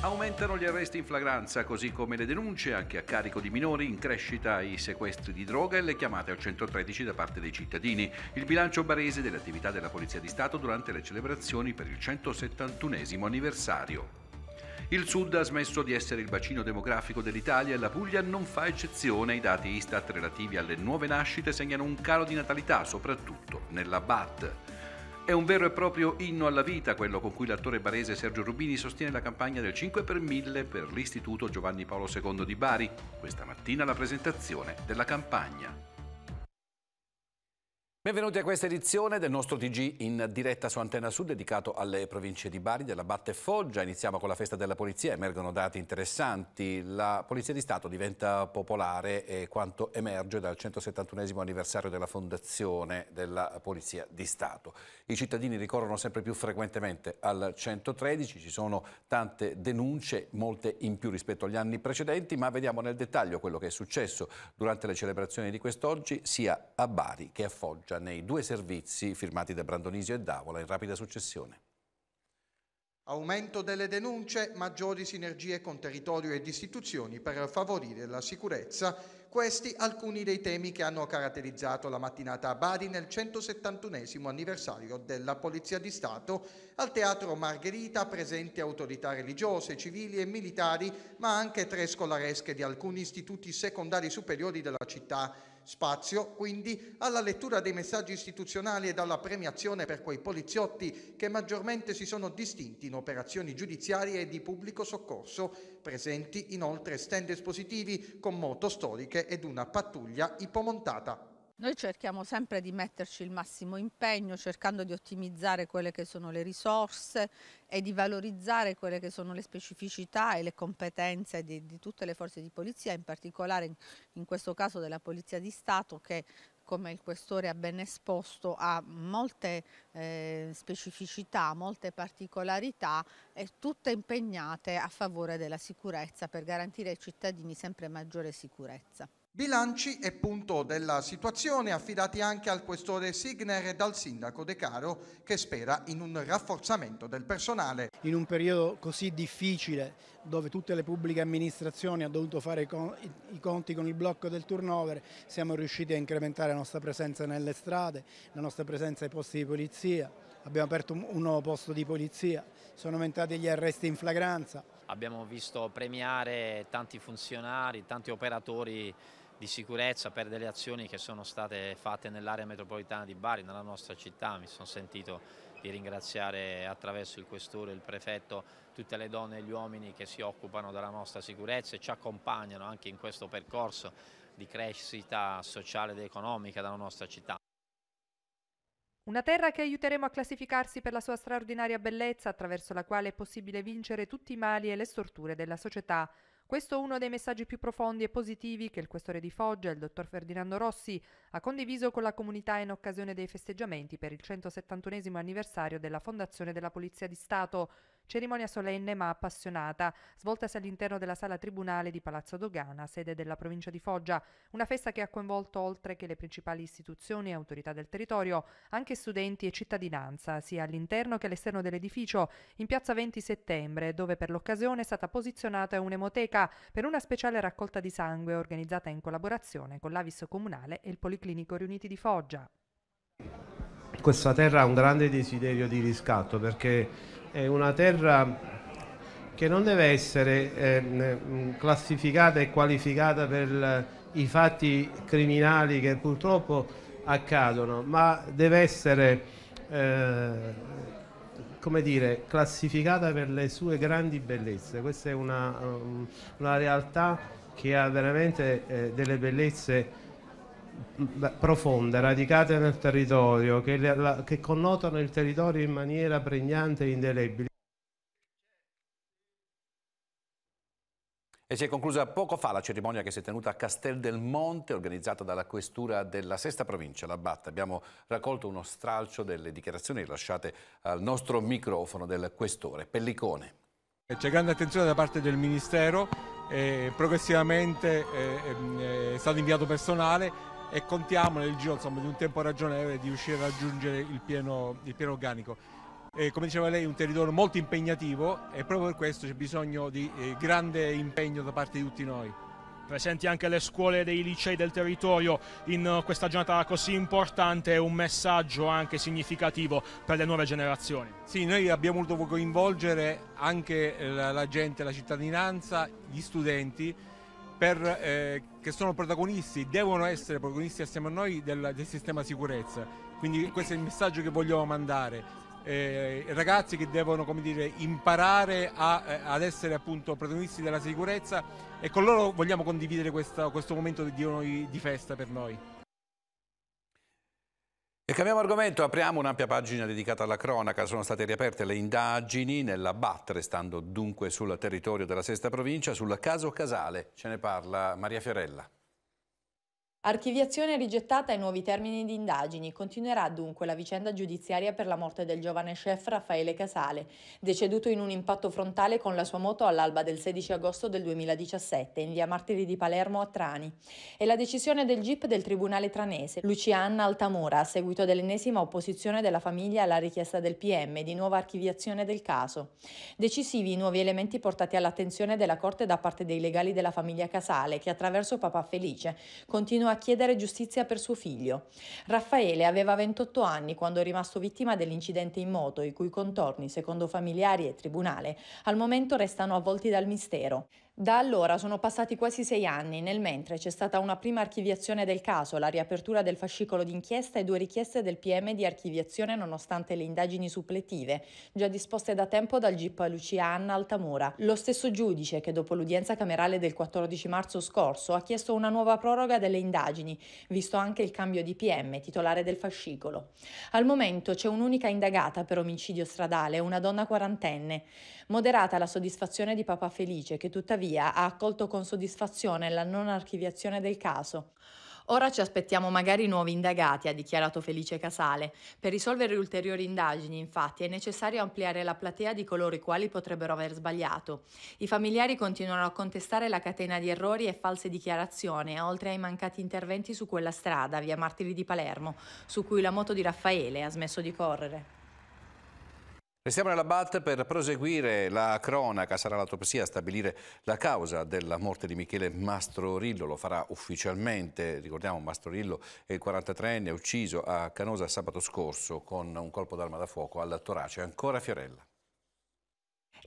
Aumentano gli arresti in flagranza, così come le denunce anche a carico di minori, in crescita i sequestri di droga e le chiamate al 113 da parte dei cittadini. Il bilancio barese delle attività della Polizia di Stato durante le celebrazioni per il 171 anniversario. Il Sud ha smesso di essere il bacino demografico dell'Italia e la Puglia non fa eccezione. I dati Istat relativi alle nuove nascite segnano un calo di natalità, soprattutto nella BAT. È un vero e proprio inno alla vita quello con cui l'attore barese Sergio Rubini sostiene la campagna del 5 per 1000 per l'Istituto Giovanni Paolo II di Bari. Questa mattina la presentazione della campagna. Benvenuti a questa edizione del nostro TG in diretta su Antenna Sud dedicato alle province di Bari, della Batte e Foggia. Iniziamo con la festa della polizia, emergono dati interessanti. La Polizia di Stato diventa popolare e quanto emerge dal 171 anniversario della fondazione della Polizia di Stato. I cittadini ricorrono sempre più frequentemente al 113, ci sono tante denunce, molte in più rispetto agli anni precedenti, ma vediamo nel dettaglio quello che è successo durante le celebrazioni di quest'oggi sia a Bari che a Foggia nei due servizi firmati da Brandonisio e Davola in rapida successione. Aumento delle denunce, maggiori sinergie con territorio ed istituzioni per favorire la sicurezza. Questi alcuni dei temi che hanno caratterizzato la mattinata a Bari nel 171 anniversario della Polizia di Stato. Al Teatro Margherita presenti autorità religiose, civili e militari, ma anche tre scolaresche di alcuni istituti secondari superiori della città Spazio quindi alla lettura dei messaggi istituzionali e alla premiazione per quei poliziotti che maggiormente si sono distinti in operazioni giudiziarie e di pubblico soccorso, presenti inoltre stand espositivi con moto storiche ed una pattuglia ipomontata. Noi cerchiamo sempre di metterci il massimo impegno cercando di ottimizzare quelle che sono le risorse e di valorizzare quelle che sono le specificità e le competenze di, di tutte le forze di polizia, in particolare in, in questo caso della Polizia di Stato che come il questore ha ben esposto, ha molte eh, specificità, molte particolarità e tutte impegnate a favore della sicurezza per garantire ai cittadini sempre maggiore sicurezza. Bilanci e punto della situazione affidati anche al questore Signer e dal sindaco De Caro che spera in un rafforzamento del personale. In un periodo così difficile dove tutte le pubbliche amministrazioni hanno dovuto fare i conti con il blocco del turnover, siamo riusciti a incrementare la nostra presenza nelle strade, la nostra presenza ai posti di polizia, abbiamo aperto un nuovo posto di polizia, sono aumentati gli arresti in flagranza. Abbiamo visto premiare tanti funzionari, tanti operatori di sicurezza per delle azioni che sono state fatte nell'area metropolitana di Bari, nella nostra città. Mi sono sentito di ringraziare attraverso il questore, il prefetto, tutte le donne e gli uomini che si occupano della nostra sicurezza e ci accompagnano anche in questo percorso di crescita sociale ed economica della nostra città. Una terra che aiuteremo a classificarsi per la sua straordinaria bellezza attraverso la quale è possibile vincere tutti i mali e le storture della società. Questo è uno dei messaggi più profondi e positivi che il questore di Foggia, il dottor Ferdinando Rossi, ha condiviso con la comunità in occasione dei festeggiamenti per il 171 anniversario della fondazione della Polizia di Stato, Cerimonia solenne ma appassionata, svoltasi all'interno della sala tribunale di Palazzo Dogana, sede della provincia di Foggia, una festa che ha coinvolto oltre che le principali istituzioni e autorità del territorio, anche studenti e cittadinanza, sia all'interno che all'esterno dell'edificio, in piazza 20 settembre, dove per l'occasione è stata posizionata un'emoteca per una speciale raccolta di sangue organizzata in collaborazione con l'Avis Comunale e il Policlinico Riuniti di Foggia. Questa terra ha un grande desiderio di riscatto perché è una terra che non deve essere eh, classificata e qualificata per i fatti criminali che purtroppo accadono, ma deve essere eh, come dire, classificata per le sue grandi bellezze. Questa è una, una realtà che ha veramente eh, delle bellezze profonde, radicate nel territorio, che, la, che connotano il territorio in maniera pregnante e indelebile. E si è conclusa poco fa la cerimonia che si è tenuta a Castel del Monte, organizzata dalla questura della sesta provincia, la Batta. Abbiamo raccolto uno stralcio delle dichiarazioni rilasciate al nostro microfono del questore. Pellicone. C'è grande attenzione da parte del Ministero, eh, progressivamente eh, è stato inviato personale e contiamo nel giro insomma, di un tempo ragionevole di riuscire a raggiungere il pieno, il pieno organico. eh, come diceva lei, un territorio molto impegnativo e proprio per questo c'è bisogno di eh, grande impegno da parte di tutti noi presenti anche le scuole dei licei del territorio in questa giornata così importante è un messaggio anche significativo per le nuove generazioni. Sì, noi abbiamo voluto coinvolgere anche la gente, la cittadinanza, gli studenti per, eh, che sono protagonisti, devono essere protagonisti assieme a noi del, del sistema sicurezza. Quindi questo è il messaggio che vogliamo mandare eh, ragazzi che devono dire, imparare a, eh, ad essere appunto protagonisti della sicurezza e con loro vogliamo condividere questa, questo momento di, di festa per noi. E cambiamo argomento, apriamo un'ampia pagina dedicata alla cronaca. Sono state riaperte le indagini nella BAT, restando dunque sul territorio della sesta provincia, sul caso Casale. Ce ne parla Maria Fiorella. Archiviazione rigettata e nuovi termini di indagini. Continuerà dunque la vicenda giudiziaria per la morte del giovane chef Raffaele Casale, deceduto in un impatto frontale con la sua moto all'alba del 16 agosto del 2017 in via Martiri di Palermo a Trani. E la decisione del GIP del Tribunale tranese, Lucia Anna Altamura, a seguito dell'ennesima opposizione della famiglia alla richiesta del PM di nuova archiviazione del caso. Decisivi i nuovi elementi portati all'attenzione della Corte da parte dei legali della famiglia Casale, che attraverso Papà Felice continua a chiedere giustizia per suo figlio. Raffaele aveva 28 anni quando è rimasto vittima dell'incidente in moto, i cui contorni, secondo familiari e tribunale, al momento restano avvolti dal mistero. Da allora sono passati quasi sei anni, nel mentre c'è stata una prima archiviazione del caso, la riapertura del fascicolo d'inchiesta e due richieste del PM di archiviazione nonostante le indagini suppletive, già disposte da tempo dal GIP Lucia Anna Altamura. Lo stesso giudice che dopo l'udienza camerale del 14 marzo scorso ha chiesto una nuova proroga delle indagini, visto anche il cambio di PM, titolare del fascicolo. Al momento c'è un'unica indagata per omicidio stradale, una donna quarantenne. Moderata la soddisfazione di Papa Felice, che tuttavia ha accolto con soddisfazione la non archiviazione del caso. Ora ci aspettiamo magari nuovi indagati, ha dichiarato Felice Casale. Per risolvere ulteriori indagini, infatti, è necessario ampliare la platea di coloro i quali potrebbero aver sbagliato. I familiari continuano a contestare la catena di errori e false dichiarazioni, oltre ai mancati interventi su quella strada, via Martiri di Palermo, su cui la moto di Raffaele ha smesso di correre. Restiamo nella BAT per proseguire la cronaca, sarà l'autopsia a stabilire la causa della morte di Michele Mastrorillo, lo farà ufficialmente, ricordiamo Mastrorillo è il 43enne ucciso a Canosa sabato scorso con un colpo d'arma da fuoco al torace, ancora Fiorella.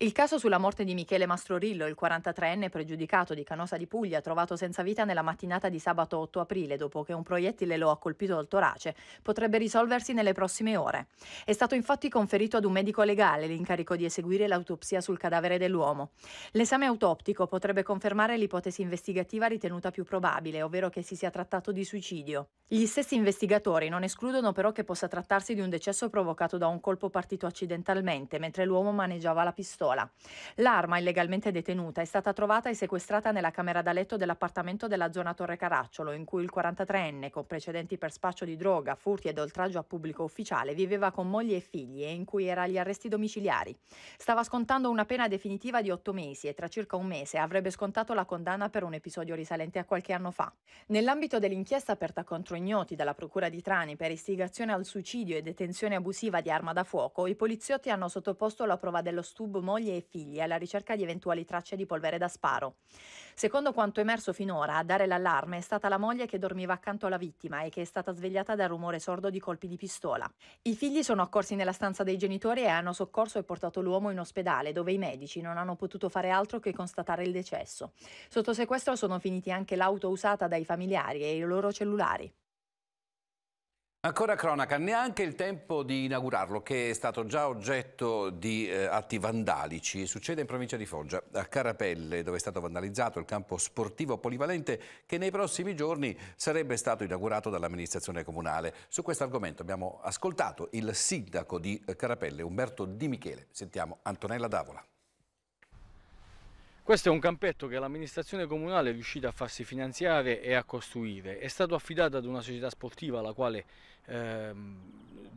Il caso sulla morte di Michele Mastrorillo, il 43enne pregiudicato di Canosa di Puglia, trovato senza vita nella mattinata di sabato 8 aprile dopo che un proiettile lo ha colpito al torace, potrebbe risolversi nelle prossime ore. È stato infatti conferito ad un medico legale l'incarico di eseguire l'autopsia sul cadavere dell'uomo. L'esame autoptico potrebbe confermare l'ipotesi investigativa ritenuta più probabile, ovvero che si sia trattato di suicidio. Gli stessi investigatori non escludono però che possa trattarsi di un decesso provocato da un colpo partito accidentalmente mentre l'uomo maneggiava la pistola pistola. L'arma illegalmente detenuta è stata trovata e sequestrata nella camera da letto dell'appartamento della zona Torre Caracciolo, in cui il 43enne, con precedenti per spaccio di droga, furti ed oltraggio a pubblico ufficiale, viveva con moglie e figli e in cui era agli arresti domiciliari. Stava scontando una pena definitiva di otto mesi e tra circa un mese avrebbe scontato la condanna per un episodio risalente a qualche anno fa. Nell'ambito dell'inchiesta aperta contro ignoti dalla Procura di Trani per istigazione al suicidio e detenzione abusiva di arma da fuoco, i poliziotti hanno sottoposto la prova dello stub moglie e figli alla ricerca di eventuali tracce di polvere da sparo. Secondo quanto emerso finora, a dare l'allarme è stata la moglie che dormiva accanto alla vittima e che è stata svegliata dal rumore sordo di colpi di pistola. I figli sono accorsi nella stanza dei genitori e hanno soccorso e portato l'uomo in ospedale, dove i medici non hanno potuto fare altro che constatare il decesso. Sotto sequestro sono finiti anche l'auto usata dai familiari e i loro cellulari. Ancora cronaca, neanche il tempo di inaugurarlo, che è stato già oggetto di eh, atti vandalici. Succede in provincia di Foggia, a Carapelle, dove è stato vandalizzato il campo sportivo polivalente che nei prossimi giorni sarebbe stato inaugurato dall'amministrazione comunale. Su questo argomento abbiamo ascoltato il sindaco di Carapelle, Umberto Di Michele. Sentiamo Antonella Davola. Questo è un campetto che l'amministrazione comunale è riuscita a farsi finanziare e a costruire. È stato affidato ad una società sportiva la quale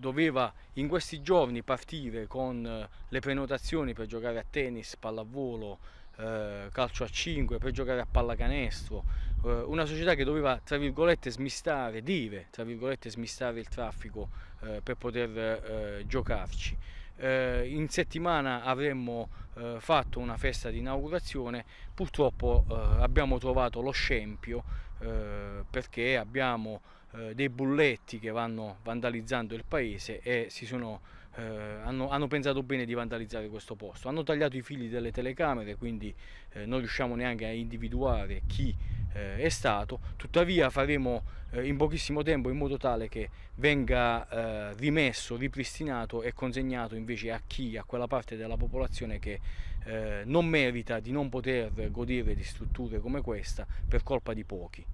doveva in questi giorni partire con eh, le prenotazioni per giocare a tennis, pallavolo, eh, calcio a 5, per giocare a pallacanestro, eh, una società che doveva tra virgolette smistare, dire tra virgolette smistare il traffico per poter giocarci. Eh, in settimana avremmo eh, fatto una festa di inaugurazione, purtroppo eh, abbiamo trovato lo scempio eh, perché abbiamo eh, dei bulletti che vanno vandalizzando il paese e sono eh, hanno, hanno, pensato bene di vandalizzare questo posto. Hanno tagliato i fili delle telecamere, quindi eh, non riusciamo neanche a individuare chi eh, è stato. Tuttavia faremo eh, in pochissimo tempo in modo tale che venga eh, rimesso, ripristinato e consegnato invece a chi, a quella parte della popolazione che eh, non merita di non poter godere di strutture come questa per colpa di pochi.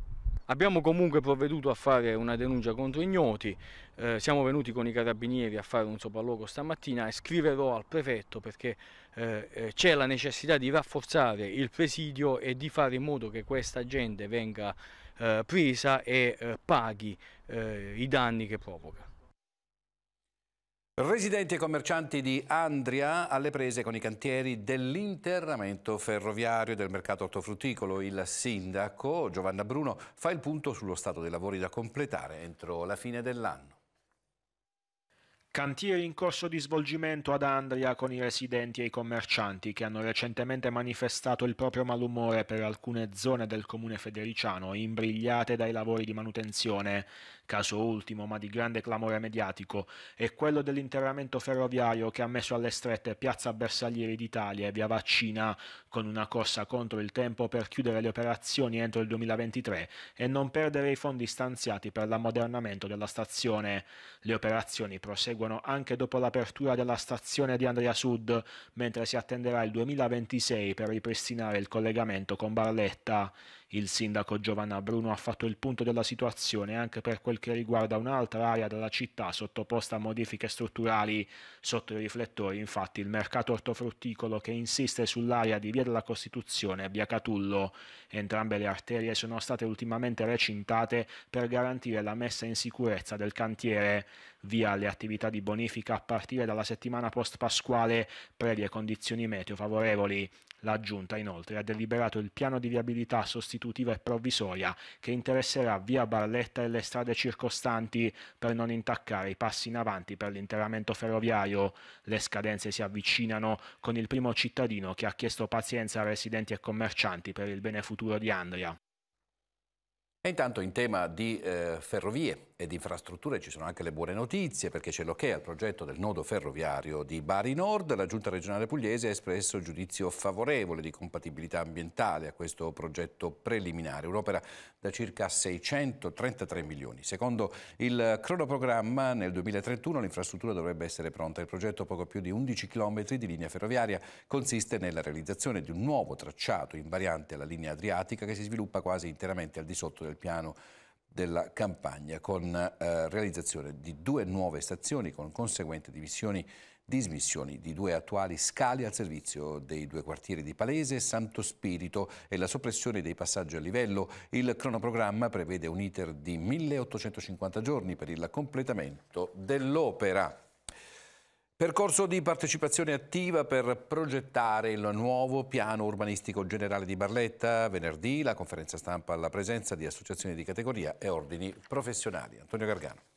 Abbiamo comunque provveduto a fare una denuncia contro ignoti, eh, siamo venuti con i carabinieri a fare un sopralluogo stamattina e scriverò al prefetto perché eh, eh, c'è la necessità di rafforzare il presidio e di fare in modo che questa gente venga eh, presa e eh, paghi eh, i danni che provoca. Residenti e commercianti di Andria alle prese con i cantieri dell'interramento ferroviario del mercato ortofrutticolo. Il sindaco Giovanna Bruno fa il punto sullo stato dei lavori da completare entro la fine dell'anno. Cantieri in corso di svolgimento ad Andria con i residenti e i commercianti che hanno recentemente manifestato il proprio malumore per alcune zone del comune federiciano imbrigliate dai lavori di manutenzione. Caso ultimo, ma di grande clamore mediatico, è quello dell'interramento ferroviario che ha messo alle strette Piazza Bersaglieri d'Italia e Via Vaccina, con una corsa contro il tempo per chiudere le operazioni entro il 2023 e non perdere i fondi stanziati per l'ammodernamento della stazione. Le operazioni proseguono anche dopo l'apertura della stazione di Andria Sud, mentre si attenderà il 2026 per ripristinare il collegamento con Barletta. Il sindaco Giovanna Bruno ha fatto il punto della situazione anche per quel che riguarda un'altra area della città sottoposta a modifiche strutturali. Sotto i riflettori, infatti, il mercato ortofrutticolo che insiste sull'area di Via della Costituzione e Via Catullo. Entrambe le arterie sono state ultimamente recintate per garantire la messa in sicurezza del cantiere. Via le attività di bonifica a partire dalla settimana post-pasquale, previe condizioni meteo favorevoli. La Giunta inoltre ha deliberato il piano di viabilità sostitutiva e provvisoria che interesserà via Barletta e le strade circostanti per non intaccare i passi in avanti per l'interramento ferroviario. Le scadenze si avvicinano con il primo cittadino che ha chiesto pazienza a residenti e commercianti per il bene futuro di Andria. E intanto in tema di eh, ferrovie e di infrastrutture ci sono anche le buone notizie perché c'è l'ok al progetto del nodo ferroviario di Bari Nord. La Giunta regionale pugliese ha espresso giudizio favorevole di compatibilità ambientale a questo progetto preliminare, un'opera da circa 633 milioni. Secondo il cronoprogramma nel 2031 l'infrastruttura dovrebbe essere pronta. Il progetto poco più di 11 km di linea ferroviaria consiste nella realizzazione di un nuovo tracciato invariante alla linea adriatica che si sviluppa quasi interamente al di sotto del piano della campagna con eh, realizzazione di due nuove stazioni con conseguente divisioni dismissioni di due attuali scali al servizio dei due quartieri di Palese e Santo Spirito e la soppressione dei passaggi a livello. Il cronoprogramma prevede un iter di 1850 giorni per il completamento dell'opera. Percorso di partecipazione attiva per progettare il nuovo piano urbanistico generale di Barletta. Venerdì la conferenza stampa alla presenza di associazioni di categoria e ordini professionali. Antonio Gargano.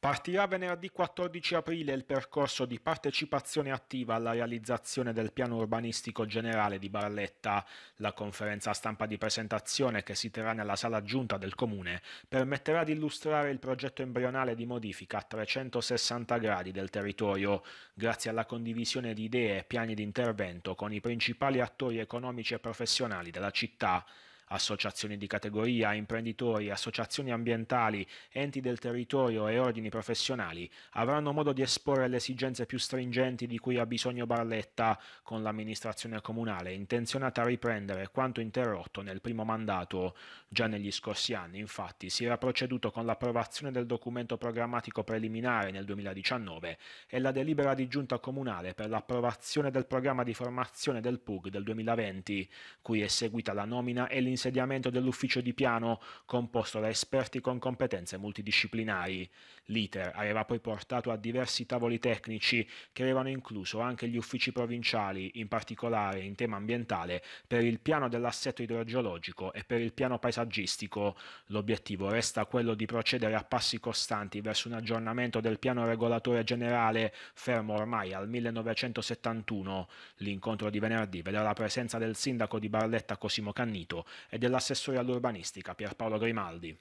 Partirà venerdì 14 aprile il percorso di partecipazione attiva alla realizzazione del piano urbanistico generale di Barletta. La conferenza stampa di presentazione che si terrà nella sala giunta del comune permetterà di illustrare il progetto embrionale di modifica a 360 gradi del territorio, grazie alla condivisione di idee e piani di intervento con i principali attori economici e professionali della città associazioni di categoria, imprenditori, associazioni ambientali, enti del territorio e ordini professionali avranno modo di esporre le esigenze più stringenti di cui ha bisogno Barletta con l'amministrazione comunale, intenzionata a riprendere quanto interrotto nel primo mandato. Già negli scorsi anni, infatti, si era proceduto con l'approvazione del documento programmatico preliminare nel 2019 e la delibera di giunta comunale per l'approvazione del programma di formazione del PUG del 2020, cui è seguita la nomina e l'inserimento l'insediamento dell'ufficio di piano, composto da esperti con competenze multidisciplinari. L'iter aveva poi portato a diversi tavoli tecnici che avevano incluso anche gli uffici provinciali, in particolare in tema ambientale, per il piano dell'assetto idrogeologico e per il piano paesaggistico. L'obiettivo resta quello di procedere a passi costanti verso un aggiornamento del piano regolatore generale, fermo ormai al 1971. L'incontro di venerdì vedrà la presenza del sindaco di Barletta Cosimo Cannito e dell'assessore all'urbanistica Pierpaolo Grimaldi.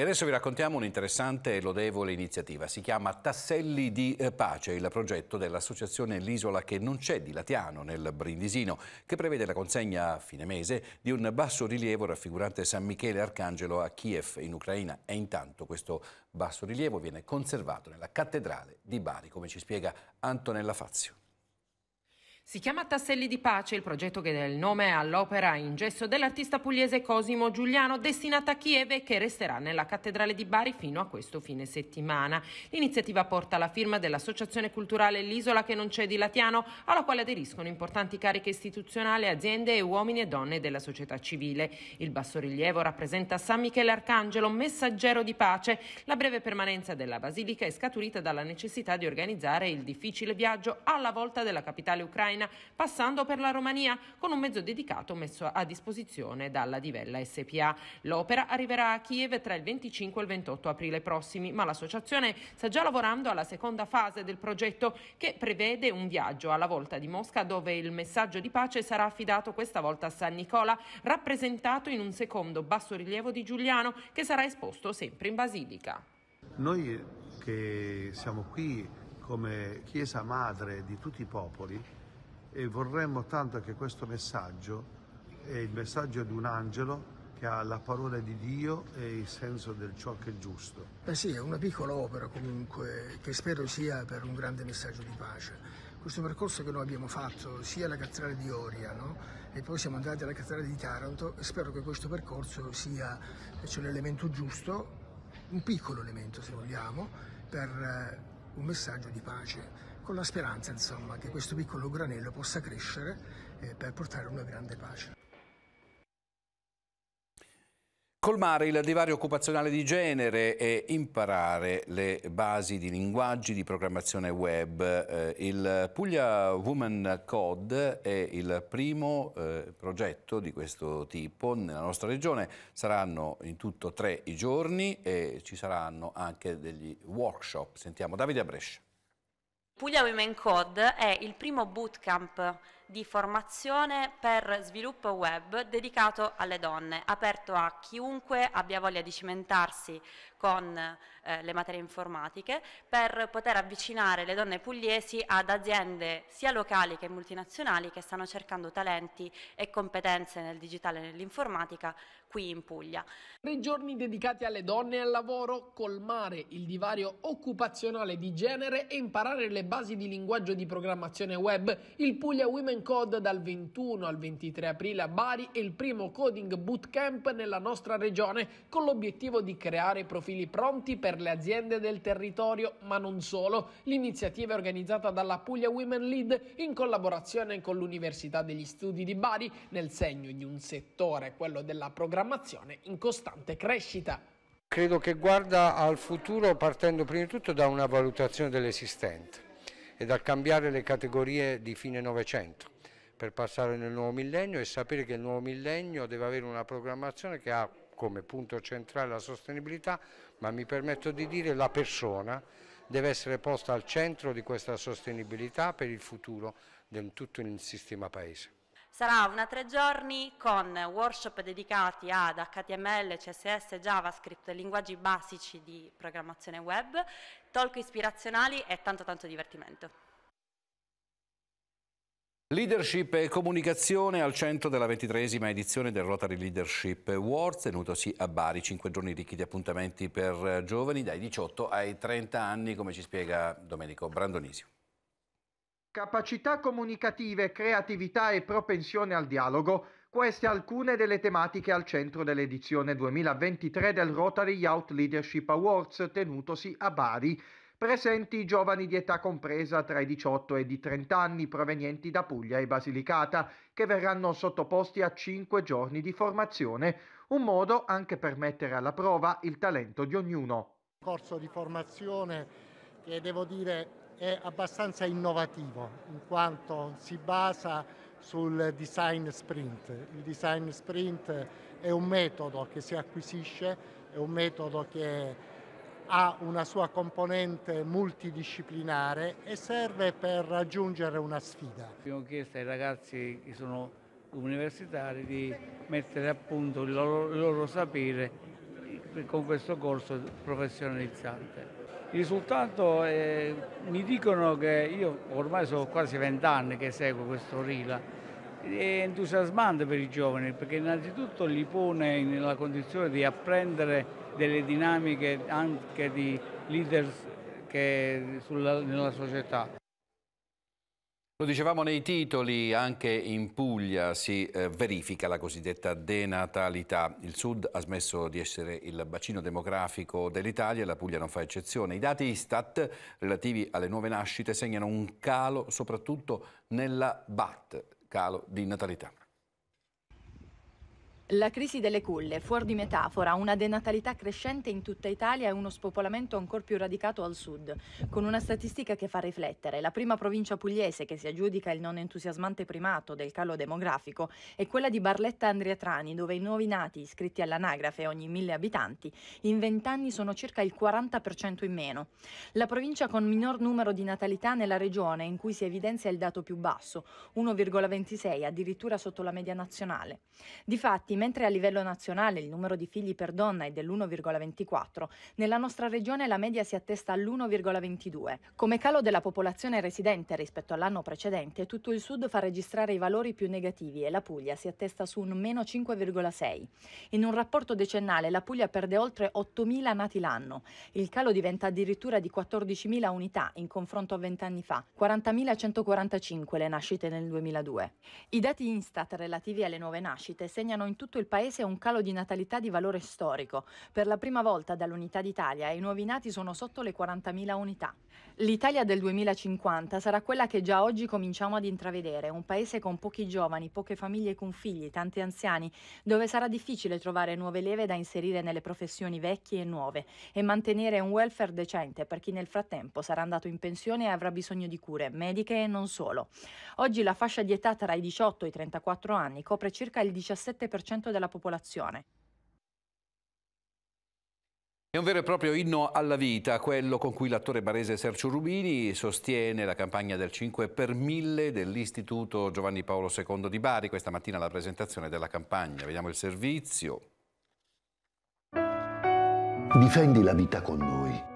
E adesso vi raccontiamo un'interessante e lodevole iniziativa. Si chiama Tasselli di eh, Pace, il progetto dell'associazione L'Isola che non c'è di Latiano nel Brindisino, che prevede la consegna a fine mese di un basso rilievo raffigurante San Michele Arcangelo a Kiev in Ucraina. E intanto questo basso rilievo viene conservato nella cattedrale di Bari, come ci spiega Antonella Fazio. Si chiama Tasselli di Pace, il progetto che dà il nome all'opera in gesso dell'artista pugliese Cosimo Giuliano, destinata a Kiev e che resterà nella cattedrale di Bari fino a questo fine settimana. L'iniziativa porta la firma dell'Associazione Culturale L'Isola che non c'è di Latiano, alla quale aderiscono importanti cariche istituzionali, aziende e uomini e donne della società civile. Il bassorilievo rappresenta San Michele Arcangelo, messaggero di pace. La breve permanenza della basilica è scaturita dalla necessità di organizzare il difficile viaggio alla volta della capitale ucraina Ucraina, passando per la Romania, con un mezzo dedicato messo a disposizione dalla Divella SPA. L'opera arriverà a Kiev tra il 25 e il 28 aprile prossimi, ma l'associazione sta già lavorando alla seconda fase del progetto che prevede un viaggio alla volta di Mosca dove il messaggio di pace sarà affidato questa volta a San Nicola, rappresentato in un secondo bassorilievo di Giuliano che sarà esposto sempre in Basilica. Noi che siamo qui come Chiesa Madre di tutti i popoli, e vorremmo tanto che questo messaggio è il messaggio di un angelo che ha la parola di Dio e il senso del ciò che è giusto. Beh sì, è una piccola opera comunque che spero sia per un grande messaggio di pace. Questo percorso che noi abbiamo fatto sia alla cattedrale di Oria no? e poi siamo andati alla cattedrale di Taranto spero che questo percorso sia cioè, l'elemento giusto, un piccolo elemento se vogliamo, per eh, un messaggio di pace con la speranza insomma, che questo piccolo granello possa crescere eh, per portare una grande pace. Colmare il divario occupazionale di genere e imparare le basi di linguaggi di programmazione web. Eh, il Puglia Woman Code è il primo eh, progetto di questo tipo nella nostra regione. Saranno in tutto tre i giorni e ci saranno anche degli workshop. Sentiamo Davide Abrescia. Puglia Women Code è il primo bootcamp di formazione per sviluppo web dedicato alle donne, aperto a chiunque abbia voglia di cimentarsi con eh, le materie informatiche per poter avvicinare le donne pugliesi ad aziende sia locali che multinazionali che stanno cercando talenti e competenze nel digitale e nell'informatica qui in Puglia. Tre giorni dedicati alle donne e al lavoro, colmare il divario occupazionale di genere e imparare le basi di linguaggio di programmazione web. Il Puglia Women Code dal 21 al 23 aprile a Bari è il primo coding bootcamp nella nostra regione con l'obiettivo di creare profili pronti per le aziende del territorio, ma non solo. L'iniziativa è organizzata dalla Puglia Women Lead in collaborazione con l'Università degli Studi di Bari nel segno di un settore, quello della programmazione, in costante crescita. Credo che guarda al futuro partendo prima di tutto da una valutazione dell'esistente e dal cambiare le categorie di fine Novecento per passare nel nuovo millennio e sapere che il nuovo millennio deve avere una programmazione che ha come punto centrale la sostenibilità, ma mi permetto di dire la persona deve essere posta al centro di questa sostenibilità per il futuro di tutto il sistema paese. Sarà una tre giorni con workshop dedicati ad HTML, CSS, JavaScript, linguaggi basici di programmazione web, talk ispirazionali e tanto tanto divertimento. Leadership e comunicazione al centro della ventitresima edizione del Rotary Leadership Awards, tenutosi a Bari, cinque giorni ricchi di appuntamenti per giovani dai 18 ai 30 anni, come ci spiega Domenico Brandonisio. Capacità comunicative, creatività e propensione al dialogo, queste alcune delle tematiche al centro dell'edizione 2023 del Rotary Youth Leadership Awards, tenutosi a Bari. presenti giovani di età compresa tra i 18 e i 30 anni provenienti da Puglia e Basilicata, che verranno sottoposti a 5 giorni di formazione, un modo anche per mettere alla prova il talento di ognuno. Corso di formazione che devo dire è abbastanza innovativo in quanto si basa sul design sprint. Il design sprint è un metodo che si acquisisce, è un metodo che ha una sua componente multidisciplinare e serve per raggiungere una sfida. Abbiamo chiesto ai ragazzi che sono universitari di mettere a punto il loro, il loro sapere con questo corso professionalizzante. Il risultato è, mi dicono che io ormai sono quasi vent'anni che seguo questo RILA, è entusiasmante per i giovani perché innanzitutto li pone nella condizione di apprendere delle dinamiche anche di leader sulla, nella società. Lo dicevamo nei titoli, anche in Puglia si eh, verifica la cosiddetta denatalità. Il Sud ha smesso di essere il bacino demografico dell'Italia e la Puglia non fa eccezione. I dati Istat relativi alle nuove nascite segnano un calo soprattutto nella BAT, calo di natalità. La crisi delle culle, fuori di metafora, una denatalità crescente in tutta Italia e uno spopolamento ancora più radicato al sud, con una statistica che fa riflettere. La prima provincia pugliese che si aggiudica il non entusiasmante primato del calo demografico è quella di Barletta Andriatrani, dove i nuovi nati iscritti all'anagrafe ogni mille abitanti in vent'anni sono circa il 40% in meno. La provincia con minor numero di natalità nella regione in cui si evidenzia il dato più basso, 1,26, addirittura sotto la media nazionale. Difatti, mentre a livello nazionale il numero di figli per donna è dell'1,24, nella nostra regione la media si attesta all'1,22. Come calo della popolazione residente rispetto all'anno precedente, tutto il sud fa registrare i valori più negativi e la Puglia si attesta su un meno 5,6. In un rapporto decennale la Puglia perde oltre 8.000 nati l'anno. Il calo diventa addirittura di 14.000 unità in confronto a vent'anni fa, 40.145 le nascite nel 2002. I dati Instat relativi alle nuove nascite segnano in tutto tutto il paese un calo di natalità di valore storico. Per la prima volta dall'Unità d'Italia i nuovi nati sono sotto le 40.000 unità. L'Italia del 2050 sarà quella che già oggi cominciamo ad intravedere, un paese con pochi giovani, poche famiglie con figli, tanti anziani, dove sarà difficile trovare nuove leve da inserire nelle professioni vecchie e nuove e mantenere un welfare decente per chi nel frattempo sarà andato in pensione e avrà bisogno di cure mediche e non solo. Oggi la fascia di età tra i 18 e i 34 anni copre circa il 17% della popolazione. È un vero e proprio inno alla vita, quello con cui l'attore barese Sergio Rubini sostiene la campagna del 5 per 1000 dell'Istituto Giovanni Paolo II di Bari. Questa mattina la presentazione della campagna. Vediamo il servizio. Difendi la vita con noi.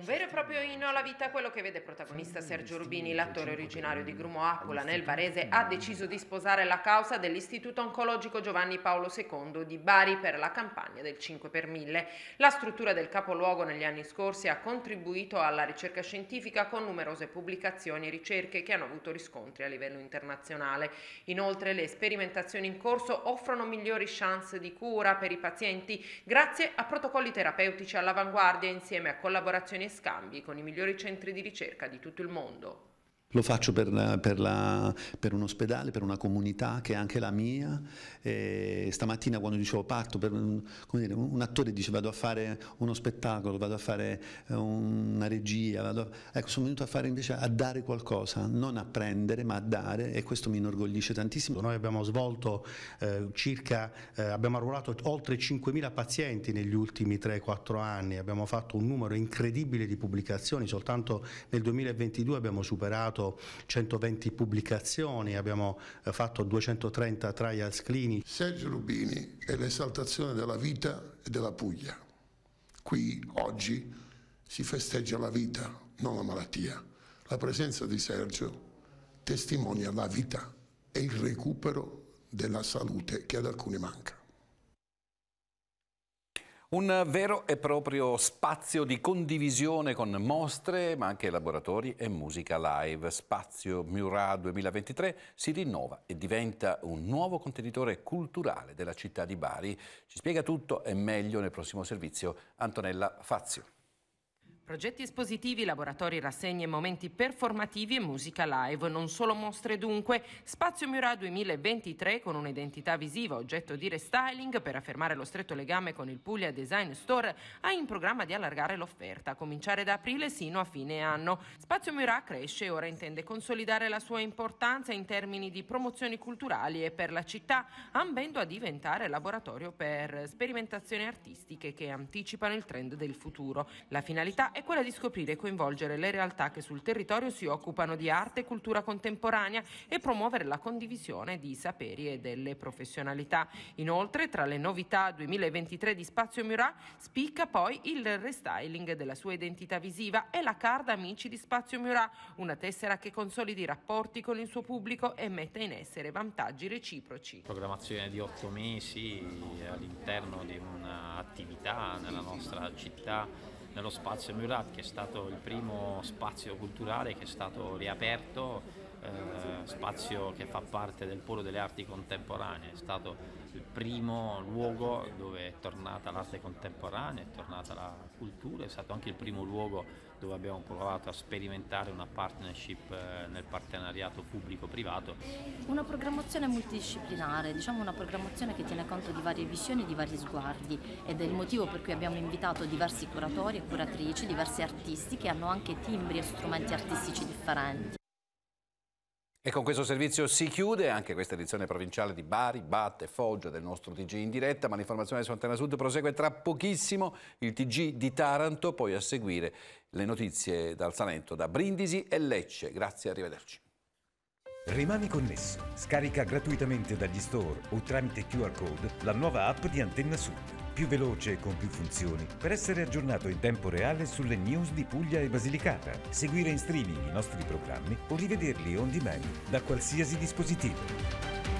Un vero e proprio inno alla vita, quello che vede protagonista Sergio Rubini, l'attore originario di Grumo Aquila nel Varese, ha deciso di sposare la causa dell'Istituto Oncologico Giovanni Paolo II di Bari per la campagna del 5 per 1000. La struttura del capoluogo negli anni scorsi ha contribuito alla ricerca scientifica con numerose pubblicazioni e ricerche che hanno avuto riscontri a livello internazionale. Inoltre le sperimentazioni in corso offrono migliori chance di cura per i pazienti grazie a protocolli terapeutici all'avanguardia insieme a collaborazioni scambi con i migliori centri di ricerca di tutto il mondo. Lo faccio per, per, la, per, un ospedale, per una comunità che è anche la mia. E stamattina quando dicevo parto per dire, un, attore dice vado a fare uno spettacolo, vado a fare eh, una regia, a, ecco sono venuto a fare invece a dare qualcosa, non a prendere ma a dare e questo mi inorgoglisce tantissimo. Noi abbiamo svolto eh, circa, eh, abbiamo arruolato oltre 5.000 pazienti negli ultimi 3-4 anni, abbiamo fatto un numero incredibile di pubblicazioni, soltanto nel 2022 abbiamo superato fatto 120 pubblicazioni, abbiamo eh, fatto 230 trials clinici. Sergio Rubini è l'esaltazione della vita e della Puglia. Qui oggi si festeggia la vita, non la malattia. La presenza di Sergio testimonia la vita e il recupero della salute che ad alcuni manca. Un vero e proprio spazio di condivisione con mostre, ma anche laboratori e musica live. Spazio Murat 2023 si rinnova e diventa un nuovo contenitore culturale della città di Bari. Ci spiega tutto e meglio nel prossimo servizio Antonella Fazio. Progetti espositivi, laboratori, rassegne, momenti performativi e musica live. Non solo mostre dunque. Spazio Murat 2023 con un'identità visiva, oggetto di restyling per affermare lo stretto legame con il Puglia Design Store, ha in programma di allargare l'offerta, a cominciare da aprile sino a fine anno. Spazio Murat cresce e ora intende consolidare la sua importanza in termini di promozioni culturali e per la città, ambendo a diventare laboratorio per sperimentazioni artistiche che anticipano il trend del futuro. La finalità è è quella di scoprire e coinvolgere le realtà che sul territorio si occupano di arte e cultura contemporanea e promuovere la condivisione di saperi e delle professionalità. Inoltre, tra le novità 2023 di Spazio Murat, spicca poi il restyling della sua identità visiva e la card Amici di Spazio Murat, una tessera che consolidi i rapporti con il suo pubblico e metta in essere vantaggi reciproci. Programmazione di otto mesi all'interno di un'attività nella nostra città nello spazio Murat che è stato il primo spazio culturale che è stato riaperto, eh, spazio che fa parte del polo delle arti contemporanee, è stato il primo luogo dove è tornata l'arte contemporanea, è tornata la cultura, è stato anche il primo luogo dove abbiamo provato a sperimentare una partnership eh, nel partenariato pubblico-privato. Una programmazione multidisciplinare, diciamo una programmazione che tiene conto di varie visioni, di vari sguardi ed è il motivo per cui abbiamo invitato diversi curatori e curatrici, diversi artisti che hanno anche timbri e strumenti artistici differenti. E con questo servizio si chiude anche questa edizione provinciale di Bari, Batte, Foggia del nostro TG in diretta, ma l'informazione su Antena Sud prosegue tra pochissimo il TG di Taranto, poi a seguire le notizie dal Salento, da Brindisi e Lecce. Grazie, arrivederci. Rimani connesso, scarica gratuitamente dagli store o tramite QR code la nuova app di Antenna Sud. Più veloce e con più funzioni per essere aggiornato in tempo reale sulle news di Puglia e Basilicata, seguire in streaming i nostri programmi o rivederli on demand da qualsiasi dispositivo.